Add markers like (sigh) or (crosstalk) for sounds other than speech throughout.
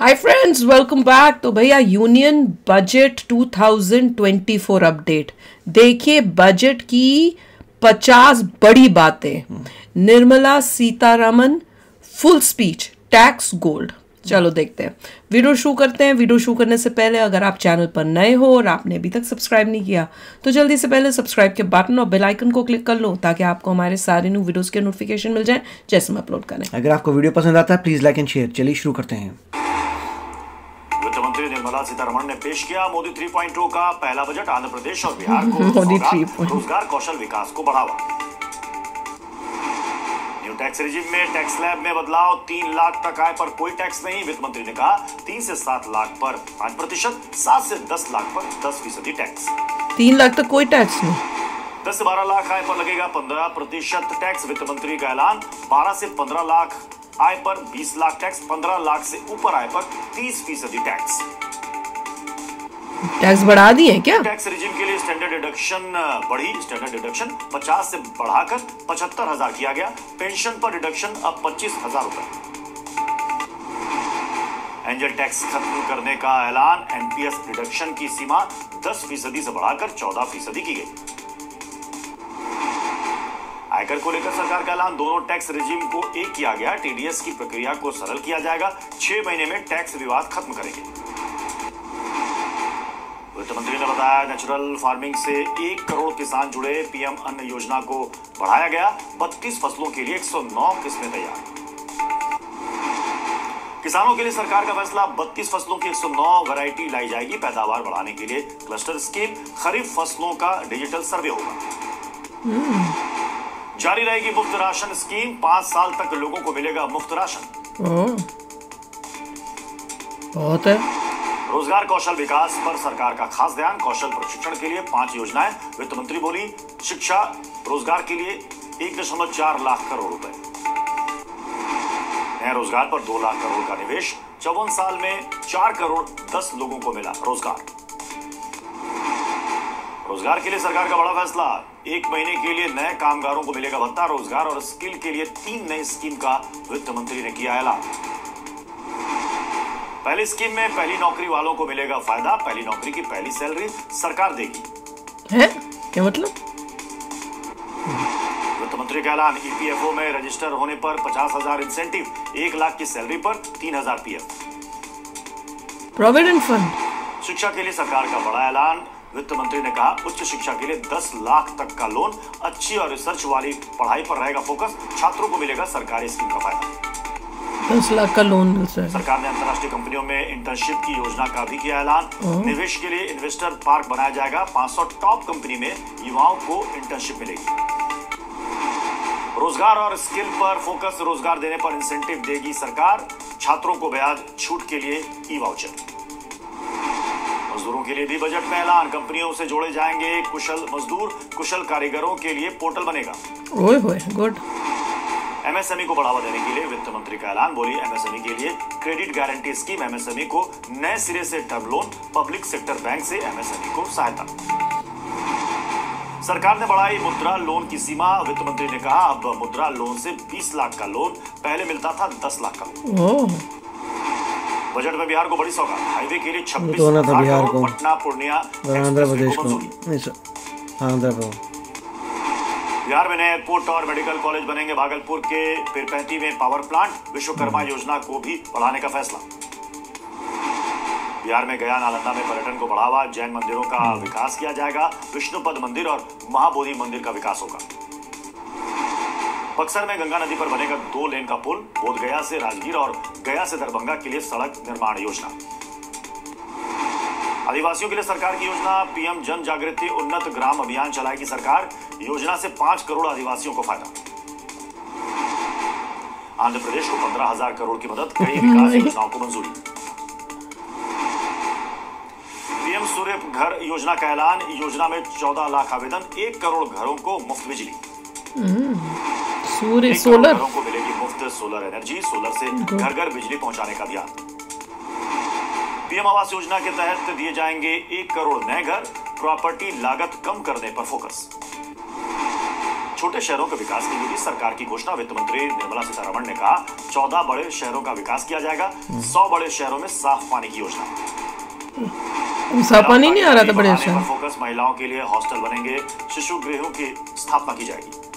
Hi friends welcome back तो भैया union budget 2024 update देखिए बजट की 50 बड़ी बातें। Nirmala Sitharaman full speech tax gold चलो देखते हैं। वीडियो शुरू करते हैं। वीडियो शुरू करने से पहले अगर आप चैनल पर नए हो और आपने अभी तक सब्सक्राइब नहीं किया तो जल्दी से पहले सब्सक्राइब के बटन और बेल आइकन को क्लिक कर लो, ताकि आपको हमारे सारे न्यू वीडियोस के नोटिफिकेशन मिल जाए, जैसे हम अपलोड करें अगर आपको वीडियो पसंद आता है प्लीज़ लाइक एंड शेयर चलिए शुरू करते हैं। वित्त मंत्री निर्मला सीतारमण ने पेश किया मोदी 3.0 का पहला बजट आंध्र प्रदेश और बिहार को (laughs) मोदी सौगात, 3.0 रोज़गार कौशल विकास को बढ़ावा। न्यू टैक्स रिजिम में टैक्स स्लैब में बदलाव तीन लाख तक आय पर कोई टैक्स नहीं वित्त मंत्री ने कहा तीन से सात लाख पर पाँच प्रतिशत सात से दस लाख पर दस फ़ीसदी टैक्स। तीन लाख तक कोई टैक्स नहीं। दस से बारह लाख आय पर लगेगा पंद्रह प्रतिशत टैक्स वित्त मंत्री का ऐलान बारह से पंद्रह लाख आय पर बीस लाख टैक्स पंद्रह लाख से ऊपर आय पर तीस फ़ीसदी टैक्स। टैक्स बढ़ा दिए क्या? टैक्स रिजिम के लिए स्टैंडर्ड डिडक्शन बढ़ी। स्टैंडर्ड डिडक्शन 50 से बढ़ाकर पचहत्तर हज़ार किया गया। पेंशन पर डिडक्शन अब पच्चीस हज़ार रूपए। एंजल टैक्स खत्म करने का ऐलान एनपीएस डिडक्शन की सीमा 10 फ़ीसदी से बढ़ाकर 14 फ़ीसदी की गई। आयकर को लेकर सरकार का ऐलान। दोनों टैक्स रिजीम को एक किया गया। टीडीएस की प्रक्रिया को सरल किया जाएगा। छह महीने में टैक्स विवाद खत्म करेंगे। वित्त मंत्री ने बताया, नेचुरल फ़ार्मिंग से एक करोड़ किसान जुड़े। पीएम अन्न योजना को बढ़ाया गया। 32 फ़सलों के लिए 109 किस्में तैयार। किसानों के लिए सरकार का फैसला 32 फ़सलों की 109 वैरायटी लाई जाएगी पैदावार बढ़ाने के लिए। क्लस्टर स्कीम खरीफ फ़सलों का डिजिटल सर्वे होगा। जारी रहेगी मुफ़्त राशन स्कीम। पाँच साल तक लोगों को मिलेगा मुफ़्त राशन। बहुत है। रोज़गार कौशल विकास पर सरकार का खास ध्यान। कौशल प्रशिक्षण के लिए पाँच योजनाएँ। वित्त मंत्री बोली शिक्षा रोज़गार के लिए एक दशमलव चार लाख करोड़ रुपए। नए रोज़गार पर दो लाख करोड़ का निवेश। चौवन साल में चार करोड़ दस लोगों को मिला रोज़गार। रोज़गार के लिए सरकार का बड़ा फैसला। एक महीने के लिए नए कामगारों को मिलेगा भत्ता रोज़गार और स्किल के लिए तीन नई स्कीम का वित्त मंत्री ने किया ऐलान। पहली स्कीम में पहली नौकरी वालों को मिलेगा फ़ायदा पहली नौकरी की पहली सैलरी सरकार देगी। है? क्या मतलब? वित्त मंत्री का ऐलान ईपीएफओ में रजिस्टर होने पर पचास हज़ार इंसेंटिव एक लाख की सैलरी पर तीन हज़ार पीएफ प्रोविडेंट फंड शिक्षा के लिए सरकार का बड़ा ऐलान वित्त मंत्री ने कहा उच्च शिक्षा के लिए 10 लाख तक का लोन अच्छी और रिसर्च वाली पढ़ाई पर रहेगा फोकस छात्रों को मिलेगा सरकारी स्कीम का फ़ायदा। दस लाख का लोन है सरकार ने अंतर्राष्ट्रीय कंपनियों में इंटर्नशिप की योजना का भी किया ऐलान। निवेश के लिए इन्वेस्टर पार्क बनाया जाएगा 500 टॉप कंपनी में युवाओं को इंटर्नशिप मिलेगी। रोज़गार और स्किल पर फोकस रोज़गार देने पर इंसेंटिव देगी सरकार। छात्रों को ब्याज छूट के लिए ई वाउचर मजदूरों के लिए भी बजट में ऐलान। कंपनियों से जोड़े जाएँगे कुशल मजदूर कुशल कारीगरों के लिए पोर्टल बनेगा। ओए होए गुड। एमएसएमई को बढ़ावा देने के लिए वित्त मंत्री का ऐलान। बोली एमएसएमई के लिए क्रेडिट गारंटी स्कीम। एमएसएमई को नए सिरे से term loan public sector bank से एमएसएमई को सहायता। सरकार ने बढ़ाई मुद्रा लोन की सीमा। वित्त मंत्री ने कहा अब मुद्रा लोन से 20 लाख का लोन पहले मिलता था 10 लाख का। लोन बजट में बिहार को बड़ी सौगात हाईवे के लिए छब्बीस तो था बिहार को। पटना पूर्णिया आंध्र प्रदेश को आंध्र प्रदेश बिहार में नए एयरपोर्ट और मेडिकल कॉलेज बनेंगे। भागलपुर के पिरपैंती में पावर प्लांट विश्वकर्मा योजना को भी बढ़ाने का फैसला। बिहार में गया नालंदा में पर्यटन को बढ़ावा जैन मंदिरों का विकास किया जाएगा। विष्णुपद मंदिर और महाबोधि मंदिर का विकास होगा। बक्सर में गंगा नदी पर बनेगा दो लेन का पुल बोध गया से राजगीर और गया से दरभंगा के लिए सड़क निर्माण योजना। आदिवासियों के लिए सरकार की योजना पीएम जन जागृति उन्नत ग्राम अभियान चलाएगी सरकार योजना से पाँच करोड़ आदिवासियों को फ़ायदा। आंध्र प्रदेश को पंद्रह हज़ार करोड़ की मदद कई (laughs) विकास योजनाओं को मंजूरी। पीएम सूर्य घर योजना का ऐलान योजना में चौदह लाख आवेदन एक करोड़ घरों को मुफ़्त बिजली। सूर्य सोलर। को मिलेगी मुफ़्त सोलर एनर्जी सोलर से घर घर बिजली पहुँचाने का अभियान। पीएम आवास योजना के तहत दिए जाएँगे एक करोड़ नए घर प्रॉपर्टी लागत कम करने पर फोकस छोटे शहरों के विकास के लिए भी सरकार की घोषणा वित्त मंत्री निर्मला सीतारमण ने कहा चौदह बड़े शहरों का विकास किया जाएगा सौ बड़े शहरों में साफ़ पानी की योजना। साफ़ पानी नहीं आ रहा था बड़े अच्छा फोकस महिलाओं के लिए हॉस्टल बनेंगे शिशु गृहों की स्थापना की जाएगी।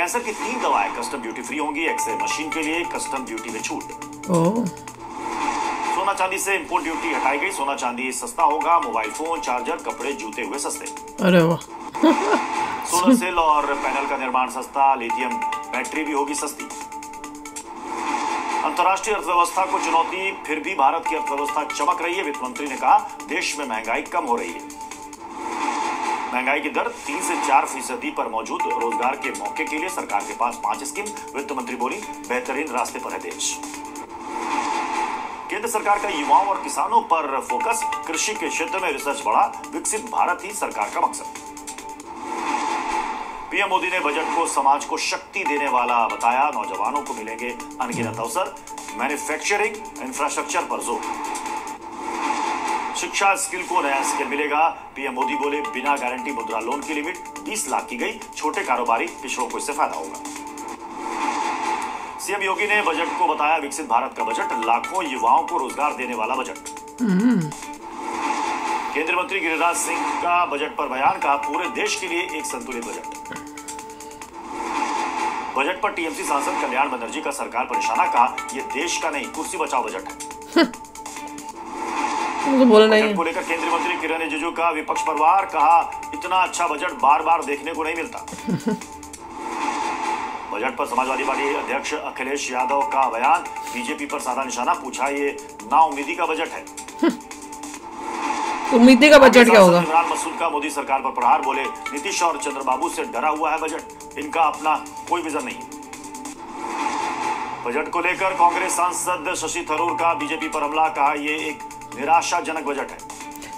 कैंसर की तीन दवाएँ कस्टम ड्यूटी फ्री होंगी एक्सरे मशीन के लिए कस्टम ड्यूटी में छूट। सोना चांदी से इम्पोर्ट ड्यूटी हटाई गई सोना चांदी सस्ता होगा मोबाइल फ़ोन चार्जर कपड़े जूते हुए सस्ते। अरे वाह। सोलर सेल और पैनल का निर्माण सस्ता लिथियम बैटरी भी होगी सस्ती। अंतर्राष्ट्रीय अर्थव्यवस्था को चुनौती फिर भी भारत की अर्थव्यवस्था चमक रही है वित्त मंत्री ने कहा देश में महँगाई कम हो रही है। महँगाई की दर तीन से चार फ़ीसदी पर मौजूद रोज़गार के मौके के लिए सरकार के पास पाँच स्कीम, वित्त मंत्री बोली, बेहतरीन रास्ते पर है देश। केंद्र सरकार का युवाओं और किसानों पर फोकस, कृषि के क्षेत्र में रिसर्च बढ़ा, विकसित भारत ही सरकार का मकसद। पीएम मोदी ने बजट को समाज को शक्ति देने वाला बताया, नौजवानों को मिलेंगे अनगिनत अवसर, मैन्युफैक्चरिंग, इंफ्रास्ट्रक्चर पर ज़ोर। शिक्षा स्किल को नया स्किल मिलेगा। पीएम मोदी बोले, बिना गारंटी मुद्रा लोन की लिमिट 20 लाख की गई, छोटे कारोबारी, पिछड़ों को इससे फ़ायदा होगा। सीएम योगी ने बजट को बताया, विकसित भारत का बजट, लाखों युवाओं को रोज़गार देने वाला बजट। केंद्रीय मंत्री गिरिराज सिंह का बजट पर बयान, कहा, पूरे देश के लिए एक संतुलित बजट। बजट पर टीएमसी सांसद कल्याण बनर्जी का सरकार पर निशाना कहा यह देश का नहीं, कुर्सी बचाओ बजट। है (laughs) मुझे बोलना ही बजट है। को लेकर केंद्रीय मंत्री किरण रिजिजू का विपक्ष पर वार कहा इतना अच्छा बजट बार बार देखने को नहीं मिलता। (laughs) बजट पर समाजवादी पार्टी अध्यक्ष अखिलेश यादव का बयान बीजेपी पर साधा निशाना पूछा ये ना उम्मीदी का बजट है? (laughs) उम्मीदी का बजट क्या होगा? इमरान मसूद का मोदी सरकार पर प्रहार बोले नीतीश और चंद्रबाबू से डरा हुआ है बजट। इनका अपना कोई विजन नहीं। बजट को लेकर कांग्रेस सांसद शशि थरूर का बीजेपी पर हमला कहा ये एक निराशाजनक बजट है।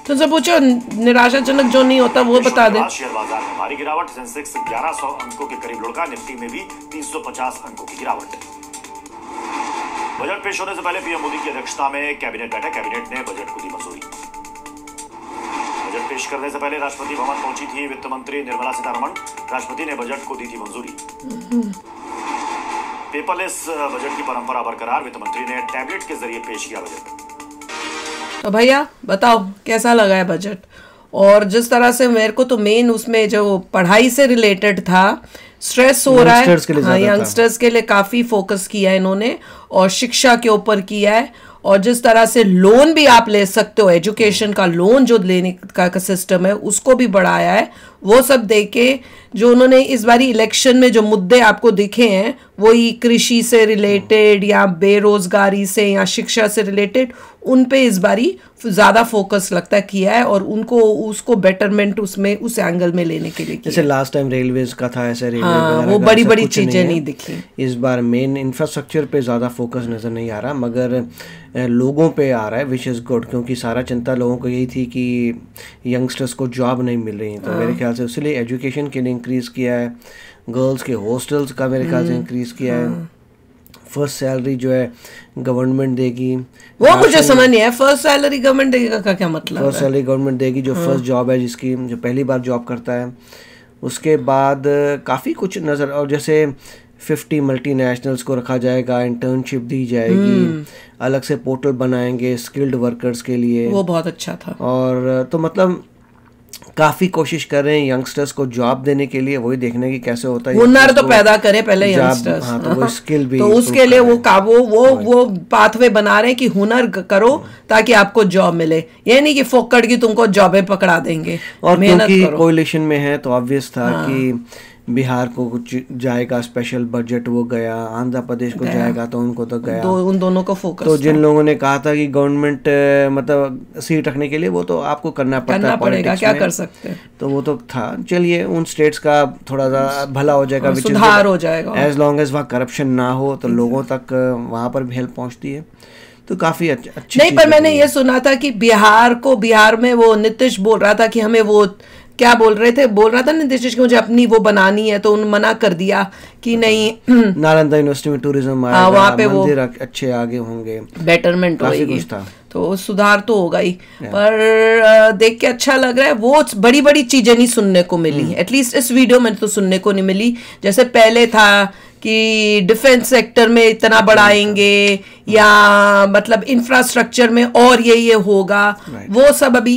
तुमसे पूछो निराशाजनक जो नहीं होता वो बता दे। शेयर बाज़ार में भारी गिरावट सेंसेक्स 1100 अंकों के करीब लुढ़का निफ्टी में भी 350 अंकों की गिरावट। बजट पेश होने से पहले पीएम मोदी की अध्यक्षता में कैबिनेट बैठक कैबिनेट ने बजट को दी मंजूरी। बजट पेश करने से पहले राष्ट्रपति भवन पहुँची थी वित्त मंत्री निर्मला सीतारमण। राष्ट्रपति ने बजट को दी थी मंजूरी। पेपरलेस बजट की परंपरा बरकरार वित्त मंत्री ने टैबलेट के ज़रिए पेश किया बजट। तो भैया बताओ कैसा लगा है बजट और जिस तरह से मेरे को तो मेन उसमें जो पढ़ाई से रिलेटेड था स्ट्रेस हो रहा है। हाँ यंगस्टर्स के लिए काफ़ी फोकस किया है इन्होंने और शिक्षा के ऊपर किया है। और जिस तरह से लोन भी आप ले सकते हो एजुकेशन का लोन जो लेने का, का सिस्टम है उसको भी बढ़ाया है। वो सब देके जो उन्होंने इस बारी इलेक्शन में जो मुद्दे आपको दिखे हैं वही कृषि से रिलेटेड या बेरोजगारी से या शिक्षा से रिलेटेड उन पे इस बारी ज़्यादा फोकस लगता किया है और उनको उसको बेटरमेंट उसमें उस एंगल में लेने के लिए जैसे लास्ट टाइम रेलवेज का था ऐसे रेलवे हाँ, वो बड़ी- बड़ी चीज़ें है। नहीं दिखी। इस बार मेन इंफ्रास्ट्रक्चर पे ज़्यादा फोकस नज़र नहीं आ रहा मगर लोगों पे आ रहा है विच इज़ गुड क्योंकि सारा चिंता लोगों को यही थी कि यंगस्टर्स को जॉब नहीं मिल रही है तो मेरे ख्याल से इसलिए एजुकेशन के लिए इंक्रीज़ किया है। गर्ल्स के हॉस्टल्स का मेरे ख्याल से इंक्रीज़ किया है। फ़र्स्ट सैलरी जो है गवर्नमेंट देगी। वो मुझे समझ नहीं है फ़र्स्ट सैलरी गवर्नमेंट देगा का क्या मतलब फ़र्स्ट सैलरी गवर्नमेंट देगी जो फ़र्स्ट जॉब है जिसकी जो पहली बार जॉब करता है। उसके बाद काफ़ी कुछ नज़र और जैसे फिफ्टी मल्टीनेशनल्स को रखा जाएगा इंटर्नशिप दी जाएगी। अलग से पोर्टल बनाएँगे स्किल्ड वर्कर्स के लिए। वो बहुत अच्छा था। और तो मतलब काफ़ी कोशिश कर रहे हैं यंगस्टर्स को जॉब देने के लिए वही देखने की कैसे होता है हुनर तो पैदा करे पहले यंगस्टर्स हाँ तो वो स्किल भी (laughs) तो उसके लिए वो का वो वो वो पाथवे बना रहे हैं कि हुनर करो ताकि आपको जॉब मिले। ये नहीं कि फोकड़ की तुमको जॉबें पकड़ा देंगे। और मेहनत क्योंकि हाँ। कोलिशन में है तो ऑब्वियस था कि बिहार को कुछ जाएगा स्पेशल बजट वो गया आंध्र प्रदेश को जाएगा तो उनको तो गया। दो उन दोनों को फोकस तो जिन लोगों ने कहा था कि गवर्नमेंट मतलब सीट रखने के लिए वो तो आपको करना पड़ता करना है पड़ेगा क्या में। कर सकते हैं? तो वो तो था। चलिए उन स्टेट्स का थोड़ा सा भला हो जाएगा सुधार हो जाएगा। एज लॉन्ग एज वहाँ करप्शन ना हो तो लोगों तक वहाँ पर भी हेल्प पहुँचती है। तो काफ़ी अच्छ- नहीं पर मैंने। ये सुना था कि बिहार को बिहार में वो नीतीश बोल रहा था कि हमें वो क्या बोल रहे थे? बोल रहा था नीतीश कि मुझे अपनी वो बनानी है तो उन मना कर दिया कि नहीं। नालंदा यूनिवर्सिटी में टूरिज़्म हाँ, वहाँ पे वो- अच्छे आगे होंगे। बेटरमेंट था। तो सुधार तो होगा ही। पर देख के अच्छा लग रहा है वो बड़ी बड़ी चीज़ें नहीं सुनने को मिली। एटलीस्ट इस वीडियो में तो सुनने को नहीं मिली। जैसे पहले था कि डिफेंस सेक्टर में इतना बढ़ाएँगे या मतलब इंफ्रास्ट्रक्चर में और ये ये होगा वो सब अभी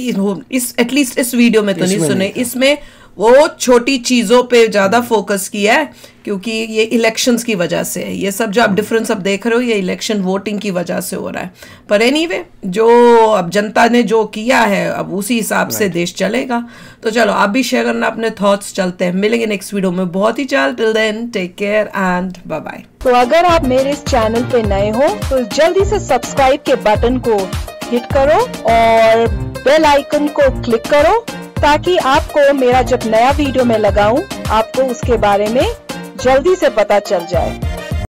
इस एटलीस्ट इस वीडियो में तो नहीं सुने इसमें वो छोटी चीज़ों पे ज़्यादा फोकस किया है क्योंकि ये इलेक्शंस की वजह से है। ये सब जो आप डिफरेंस अब देख रहे हो ये इलेक्शन वोटिंग की वजह से हो रहा है। पर एनीवे जो अब जनता ने जो किया है अब उसी हिसाब से देश चलेगा। तो चलो आप भी शेयर करना अपने थॉट्स चलते हैं। मिलेंगे नेक्स्ट वीडियो में। बहुत ही चाल till then take care and bye bye तो अगर आप मेरे इस चैनल पे नए हो तो जल्दी से सब्सक्राइब के बटन को हिट करो और बेल आइकन को क्लिक करो। ताकि आपको मेरा जब नया वीडियो मैं लगाऊँ, आपको उसके बारे में जल्दी से पता चल जाए।